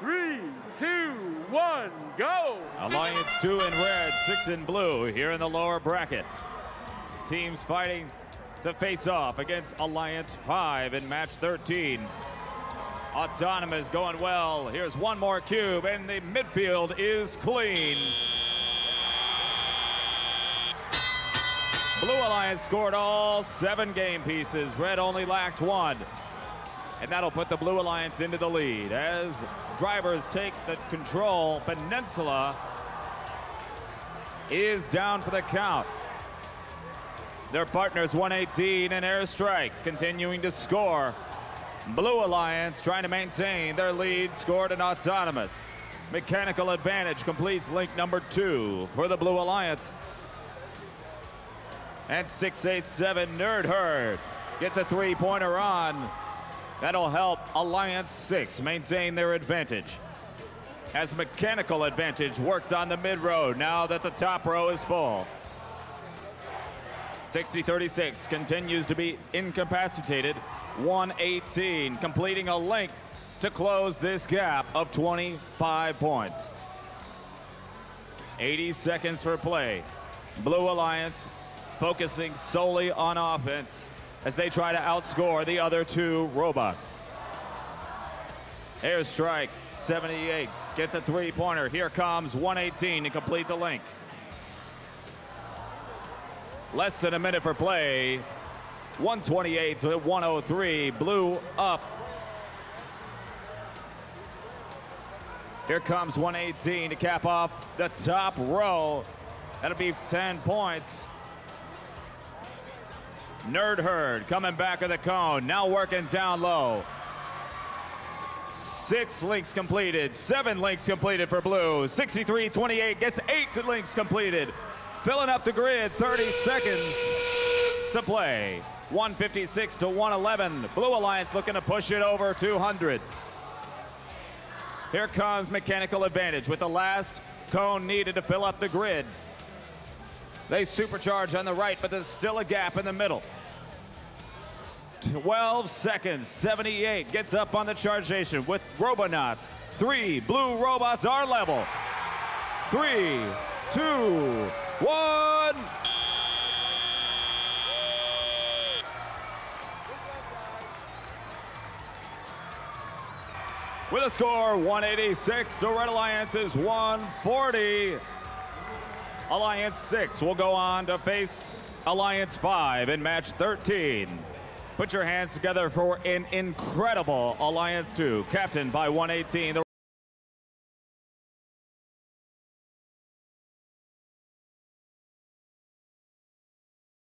Three, two, one, go! Alliance 2 in red, 6 in blue here in the lower bracket. Teams fighting to face off against Alliance 5 in match 13. Autonomous going well. Here's one more cube, and the midfield is clean. Blue Alliance scored all seven game pieces. Red only lacked one. And that'll put the Blue Alliance into the lead as drivers take the control. Peninsula is down for the count. Their partners 118 and Airstrike continuing to score. Blue Alliance trying to maintain their lead, scored an autonomous. Mechanical advantage completes link number two for the Blue Alliance. And 687 Nerd Herd gets a three pointer on. That'll help Alliance 6 maintain their advantage. As Mechanical Advantage works on the mid row now that the top row is full. 60-36 continues to be incapacitated. 118 completing a link to close this gap of 25 points. 80 seconds for play. Blue Alliance focusing solely on offense as they try to outscore the other two robots. Airstrike 78 gets a three-pointer. Here comes 118 to complete the link. Less than a minute for play. 128 to 103. Blue up. Here comes 118 to cap off the top row. That'll be 10 points. Nerd Herd coming back of the cone, now working down low. Six links completed, seven links completed for blue. 63-28 gets eight links completed. Filling up the grid, 30 seconds to play. 156 to 111. Blue Alliance looking to push it over 200. Here comes Mechanical Advantage with the last cone needed to fill up the grid. They supercharge on the right, but there's still a gap in the middle. 12 seconds, 78 gets up on the charge station with Robonauts. Three blue robots are level. Three, two, one. With a score 186 to Red Alliance is 140. Alliance 6 will go on to face Alliance 5 in match 13. Put your hands together for an incredible Alliance 2, captained by 118.